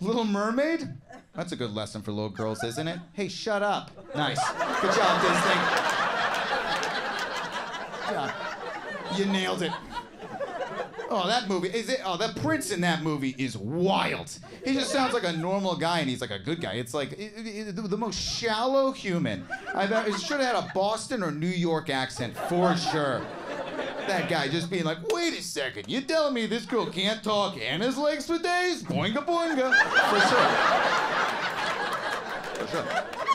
Little Mermaid? That's a good lesson for little girls, isn't it? Hey, shut up. Nice. Good job, Disney. Yeah. You nailed it. Oh, that movie is it? Oh, the prince in that movie is wild. He just sounds like a normal guy, and he's like a good guy. It's like it, it, the, the most shallow human. It should have had a Boston or New York accent for sure. That guy just being like, wait a second, you telling me this girl can't talk and his legs for days? Boinga boinga. For sure. For sure.